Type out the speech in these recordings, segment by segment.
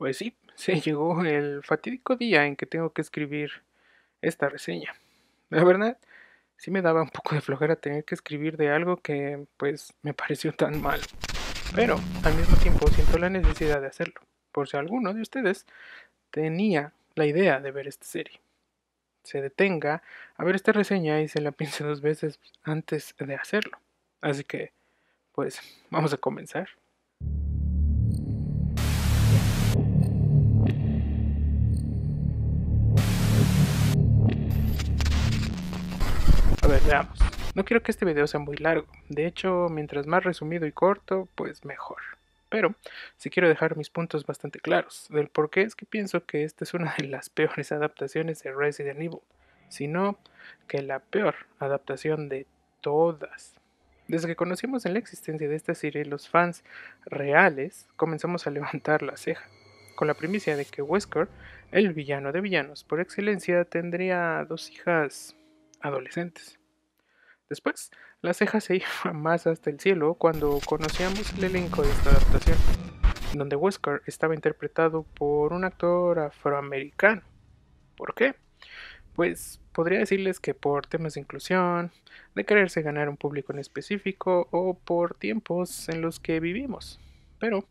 Pues sí, se llegó el fatídico día en que tengo que escribir esta reseña. La verdad, sí me daba un poco de flojera tener que escribir de algo que, pues, me pareció tan mal. Pero, al mismo tiempo, siento la necesidad de hacerlo, por si alguno de ustedes tenía la idea de ver esta serie. Se detenga a ver esta reseña y se la piense dos veces antes de hacerlo. Así que, pues, vamos a comenzar. A ver, veamos. No quiero que este video sea muy largo. De hecho, mientras más resumido y corto, pues mejor. Pero sí quiero dejar mis puntos bastante claros del por qué es que pienso que esta es una de las peores adaptaciones de Resident Evil, sino que la peor adaptación de todas. Desde que conocimos la existencia de esta serie, los fans reales comenzamos a levantar la ceja, con la primicia de que Wesker, el villano de villanos por excelencia, tendría dos hijas adolescentes. Después, la ceja se iba más hasta el cielo cuando conocíamos el elenco de esta adaptación, donde Wesker estaba interpretado por un actor afroamericano. ¿Por qué? Pues podría decirles que por temas de inclusión, de quererse ganar un público en específico o por tiempos en los que vivimos. Pero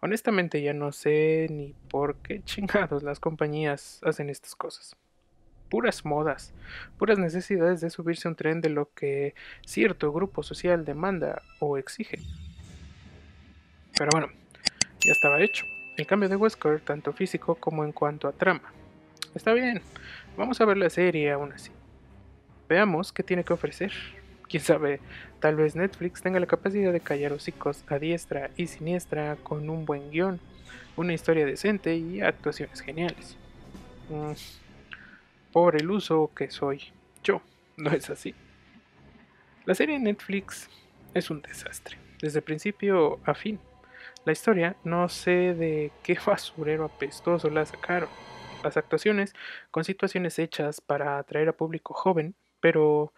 honestamente ya no sé ni por qué chingados las compañías hacen estas cosas puras modas, puras necesidades de subirse a un tren de lo que cierto grupo social demanda o exige. Pero bueno, ya estaba hecho. El cambio de Wesker, tanto físico como en cuanto a trama. Está bien, vamos a ver la serie aún así. Veamos qué tiene que ofrecer. Quién sabe, tal vez Netflix tenga la capacidad de callar hocicos a diestra y siniestra con un buen guion, una historia decente y actuaciones geniales. Mm, por el uso que soy yo. No es así. La serie Netflix es un desastre, desde principio a fin. La historia no sé de qué basurero apestoso la sacaron. Las actuaciones con situaciones hechas para atraer a público joven, pero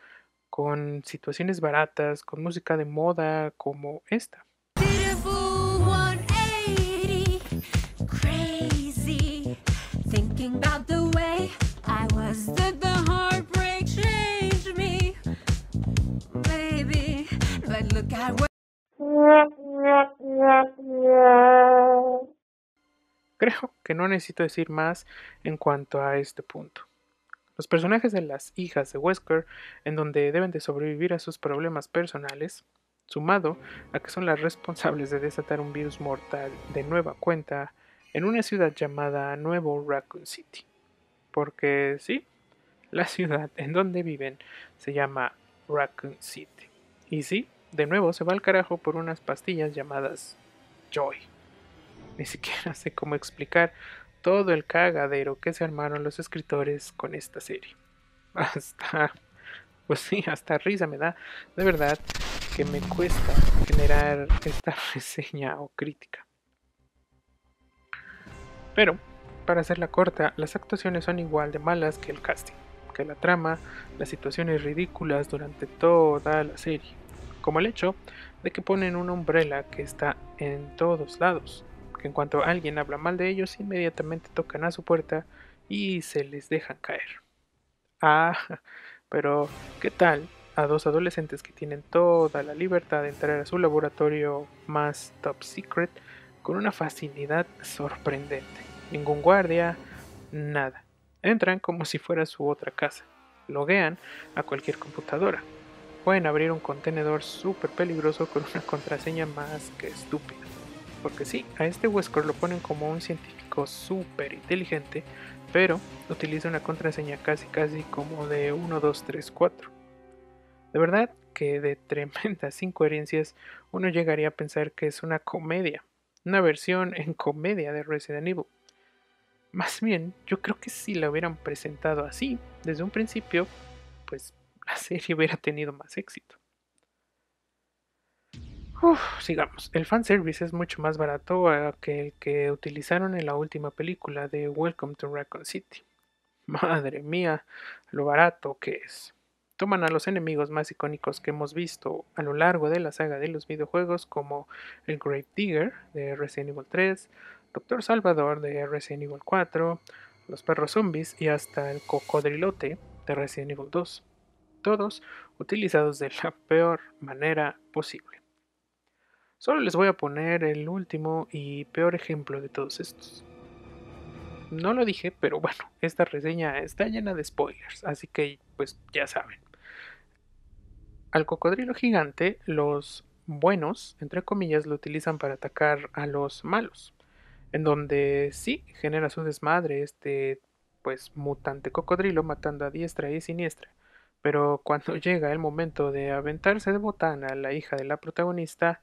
con situaciones baratas, con música de moda como esta. Creo que no necesito decir más en cuanto a este punto. Los personajes de las hijas de Wesker, en donde deben de sobrevivir a sus problemas personales, sumado a que son las responsables de desatar un virus mortal de nueva cuenta en una ciudad llamada Nuevo Raccoon City. Porque sí, la ciudad en donde viven se llama Raccoon City. Y sí, de nuevo se va al carajo por unas pastillas llamadas Joy. Ni siquiera sé cómo explicar todo el cagadero que se armaron los escritores con esta serie. Hasta, pues sí, hasta risa me da, de verdad, que me cuesta generar esta reseña o crítica. Pero, para hacerla corta, las actuaciones son igual de malas que el casting, que la trama, las situaciones ridículas durante toda la serie como el hecho de que ponen una umbrella que está en todos lados, que en cuanto alguien habla mal de ellos inmediatamente tocan a su puerta y se les dejan caer. Ah, pero ¿qué tal a dos adolescentes que tienen toda la libertad de entrar a su laboratorio más top secret con una facilidad sorprendente? Ningún guardia, nada. Entran como si fuera su otra casa. Loguean a cualquier computadora pueden abrir un contenedor súper peligroso con una contraseña más que estúpida. Porque sí, a este Wesker lo ponen como un científico súper inteligente, pero utiliza una contraseña casi casi como de 1, 2, 3, 4. De verdad que de tremendas incoherencias uno llegaría a pensar que es una comedia, una versión en comedia de Resident Evil. Más bien, yo creo que si la hubieran presentado así, desde un principio, pues la serie hubiera tenido más éxito. sigamos. El fanservice es mucho más barato que el que utilizaron en la última película de Welcome to Raccoon City. Madre mía, lo barato que es. Toman a los enemigos más icónicos que hemos visto a lo largo de la saga de los videojuegos como el Grave Digger de Resident Evil 3, Doctor Salvador de Resident Evil 4, los perros zombies y hasta el cocodrilote de Resident Evil 2. Todos utilizados de la peor manera posible. Solo les voy a poner el último y peor ejemplo de todos estos. No lo dije, pero bueno, esta reseña está llena de spoilers, así que pues ya saben. Al cocodrilo gigante, los buenos, entre comillas, lo utilizan para atacar a los malos, en donde sí genera su desmadre este pues mutante cocodrilo matando a diestra y siniestra. Pero cuando llega el momento de aventarse de botana a la hija de la protagonista,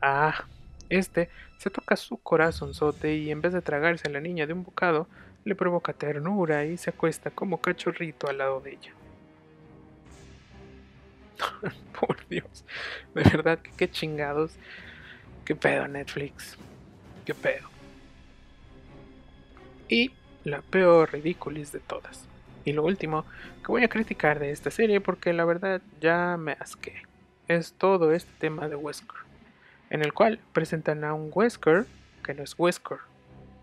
ah, este se toca su corazonzote y en vez de tragarse a la niña de un bocado, le provoca ternura y se acuesta como cachorrito al lado de ella. Por Dios, de verdad que qué chingados. Qué pedo Netflix. Qué pedo. Y la peor ridiculis de todas. Y lo último que voy a criticar de esta serie porque la verdad ya me asqué. Es todo este tema de Wesker. En el cual presentan a un Wesker que no es Wesker.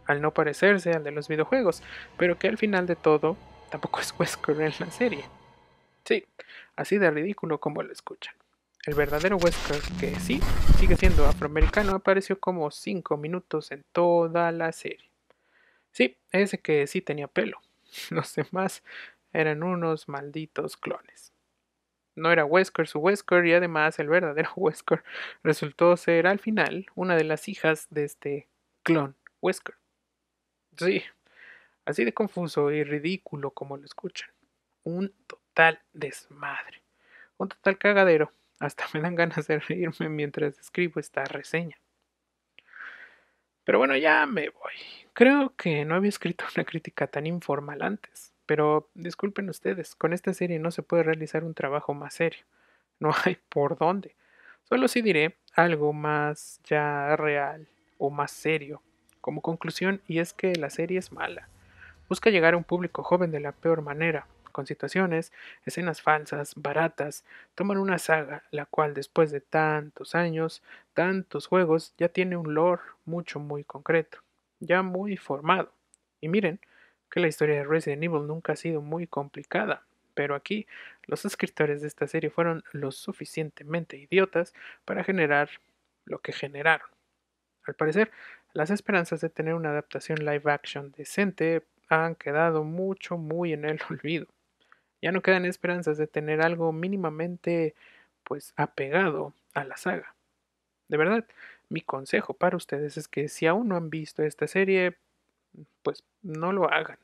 Al no parecerse al de los videojuegos. Pero que al final de todo tampoco es Wesker en la serie. Sí, así de ridículo como lo escuchan. El verdadero Wesker, que sí, sigue siendo afroamericano, apareció como 5 minutos en toda la serie. Sí, ese que sí tenía pelo. Los demás eran unos malditos clones. No era Wesker su Wesker y además el verdadero Wesker resultó ser al final una de las hijas de este clon Wesker. Sí, así de confuso y ridículo como lo escuchan. Un total desmadre. Un total cagadero. Hasta me dan ganas de reírme mientras escribo esta reseña. Pero bueno, ya me voy. Creo que no había escrito una crítica tan informal antes. Pero disculpen ustedes, con esta serie no se puede realizar un trabajo más serio. No hay por dónde. Solo sí diré algo más ya real o más serio como conclusión y es que la serie es mala. Busca llegar a un público joven de la peor manera, con situaciones, escenas falsas, baratas, toman una saga, la cual después de tantos años, tantos juegos, ya tiene un lore mucho muy concreto, ya muy formado. Y miren que la historia de Resident Evil nunca ha sido muy complicada, pero aquí los escritores de esta serie fueron lo suficientemente idiotas para generar lo que generaron. Al parecer, las esperanzas de tener una adaptación live action decente han quedado mucho, muy en el olvido. Ya no quedan esperanzas de tener algo mínimamente pues apegado a la saga. De verdad, mi consejo para ustedes es que si aún no han visto esta serie, pues no lo hagan.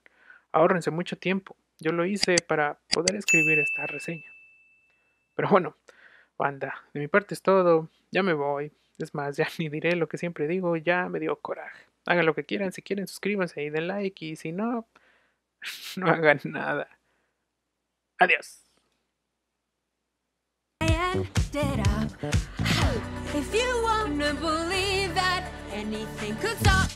Ahórrense mucho tiempo. Yo lo hice para poder escribir esta reseña. Pero bueno, banda, de mi parte es todo. Ya me voy. Es más, ya ni diré lo que siempre digo, ya me dio coraje. Hagan lo que quieran, si quieren suscríbanse y den like y si no, no hagan nada. Adiós. If you wanna believe that anything could stop